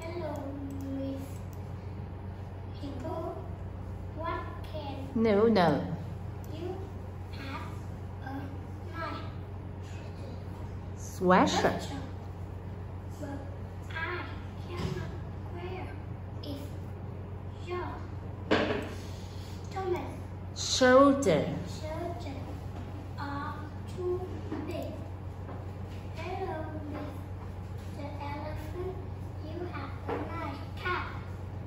Hello, Miss Hippo. What can No, no. you have a nice Sweatshirt. sweatshirt? But I cannot wear it. Your Thomas Shoulder. children are too big. Hello, Mr. Elephant. You have a nice cap,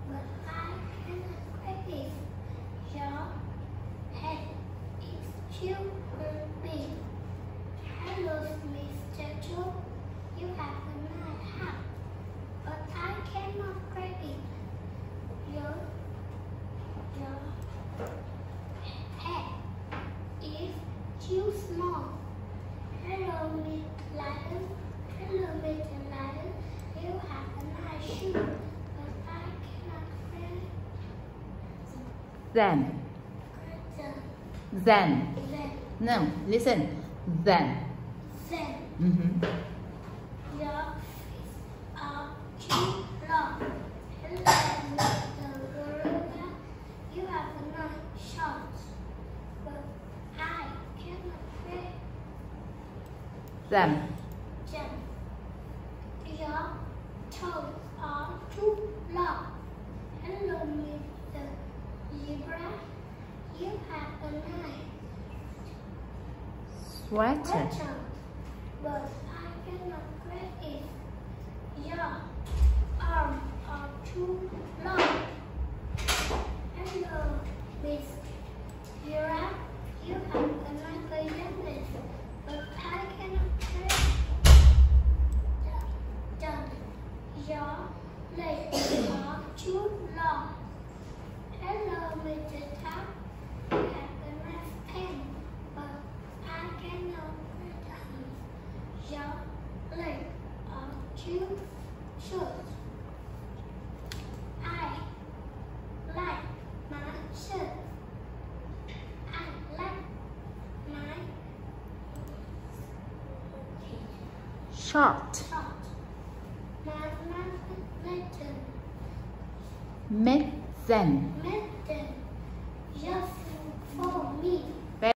but I cannot grab it. Your head big. Hello, Mr. Joe. You have a nice hat, but I cannot. Your your head is too small. Hello, Miss Lion. Hello, Mr. Lion. You have a nice shoe, but I cannot. Then. Then, No, listen. Then. then, Mhm. your feet are too long. Hello, Mr. Gorilla. You have a nice shorts, but I cannot wear Them. Jump. Your toes are too long. Hello, Mr. Zebra. You have a nice Sweater. but I cannot grab it. Your arms are too long. Hello, Miss Giraffe. You have a nice but I cannot grab them. Your legs are too long. Hello, I like my shirt. I like my short. short. My mitten. Mitten. Mitten. Just for me.